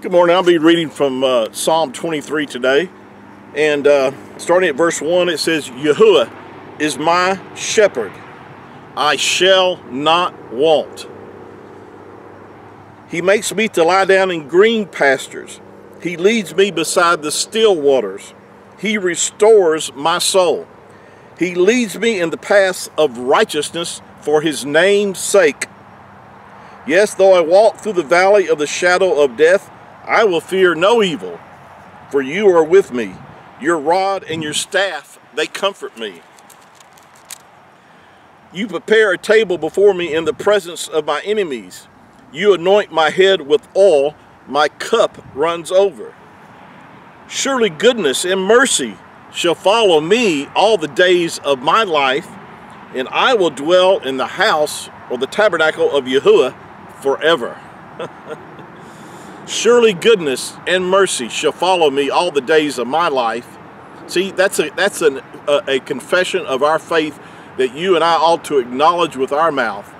Good morning. I'll be reading from uh, Psalm 23 today. And uh, starting at verse 1, it says, Yahuah is my shepherd. I shall not want. He makes me to lie down in green pastures. He leads me beside the still waters. He restores my soul. He leads me in the paths of righteousness for his name's sake. Yes, though I walk through the valley of the shadow of death, I will fear no evil, for you are with me. Your rod and your staff, they comfort me. You prepare a table before me in the presence of my enemies. You anoint my head with oil, my cup runs over. Surely goodness and mercy shall follow me all the days of my life, and I will dwell in the house or the tabernacle of Yahuah forever. Surely goodness and mercy shall follow me all the days of my life. See, that's a that's an, a, a confession of our faith that you and I ought to acknowledge with our mouth.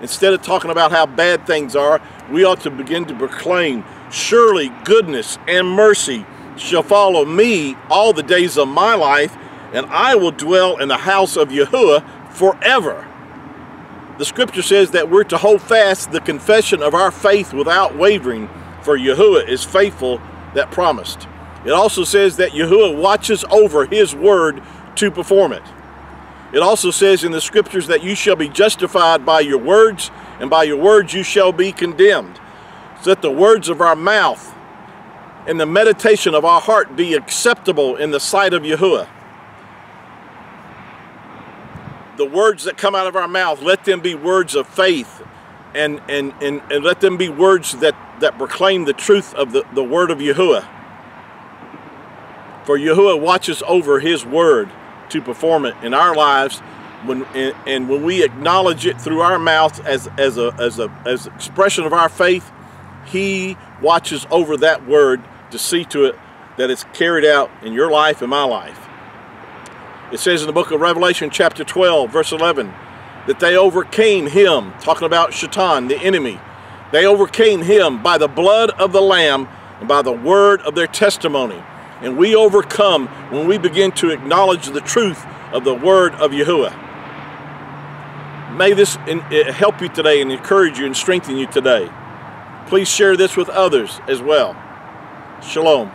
Instead of talking about how bad things are, we ought to begin to proclaim, surely goodness and mercy shall follow me all the days of my life, and I will dwell in the house of Yahuah forever. The scripture says that we're to hold fast the confession of our faith without wavering, for Yahuah is faithful that promised. It also says that Yahuah watches over his word to perform it. It also says in the scriptures that you shall be justified by your words, and by your words you shall be condemned. So that the words of our mouth and the meditation of our heart be acceptable in the sight of Yahuah. The words that come out of our mouth, let them be words of faith and, and, and, and let them be words that that proclaim the truth of the, the word of Yahuah. For Yahuah watches over his word to perform it in our lives when and, and when we acknowledge it through our mouth as, as a as a as expression of our faith, he watches over that word to see to it that it's carried out in your life and my life. It says in the book of Revelation chapter 12 verse 11 that they overcame him, talking about Shaitan, the enemy, they overcame him by the blood of the Lamb and by the word of their testimony. And we overcome when we begin to acknowledge the truth of the word of Yahuah. May this eh, help you today and encourage you and strengthen you today. Please share this with others as well. Shalom.